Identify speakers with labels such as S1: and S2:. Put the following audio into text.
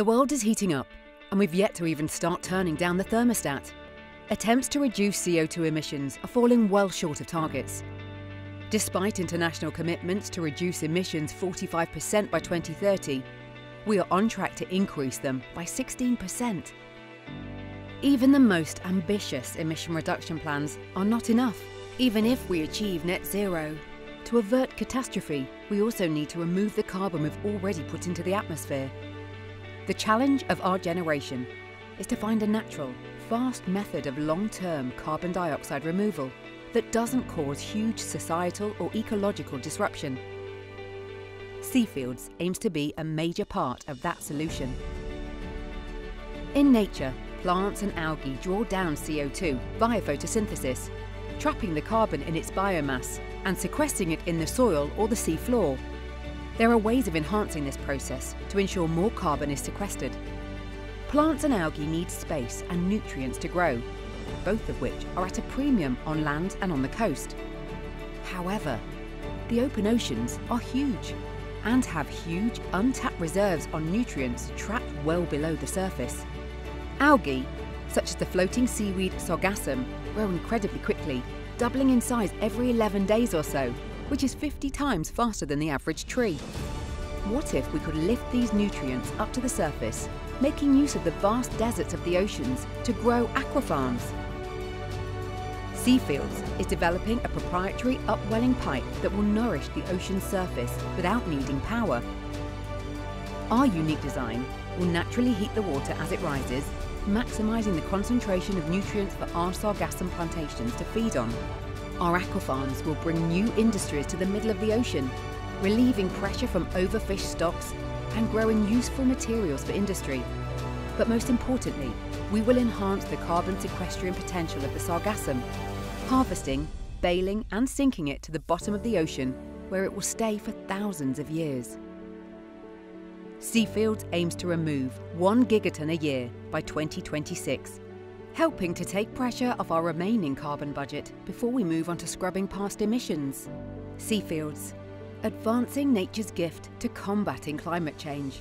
S1: The world is heating up, and we've yet to even start turning down the thermostat. Attempts to reduce CO2 emissions are falling well short of targets. Despite international commitments to reduce emissions 45% by 2030, we are on track to increase them by 16%. Even the most ambitious emission reduction plans are not enough, even if we achieve net zero. To avert catastrophe, we also need to remove the carbon we've already put into the atmosphere. The challenge of our generation is to find a natural, fast method of long-term carbon dioxide removal that doesn't cause huge societal or ecological disruption. Seafields aims to be a major part of that solution. In nature, plants and algae draw down CO2 via photosynthesis, trapping the carbon in its biomass and sequestering it in the soil or the sea floor. There are ways of enhancing this process to ensure more carbon is sequestered. Plants and algae need space and nutrients to grow, both of which are at a premium on land and on the coast. However, the open oceans are huge and have huge untapped reserves on nutrients trapped well below the surface. Algae, such as the floating seaweed sargassum, grow incredibly quickly, doubling in size every 11 days or so, which is 50 times faster than the average tree. What if we could lift these nutrients up to the surface, making use of the vast deserts of the oceans to grow aquafarms? Seafields is developing a proprietary upwelling pipe that will nourish the ocean's surface without needing power. Our unique design will naturally heat the water as it rises, maximising the concentration of nutrients for our sargassum plantations to feed on. Our aquafarms will bring new industries to the middle of the ocean, relieving pressure from overfished stocks and growing useful materials for industry. But most importantly, we will enhance the carbon sequestering potential of the sargassum, harvesting, baling and sinking it to the bottom of the ocean where it will stay for thousands of years. Seafields aims to remove 1 gigaton a year by 2026, helping to take pressure off our remaining carbon budget before we move on to scrubbing past emissions. Seafields, advancing nature's gift to combating climate change.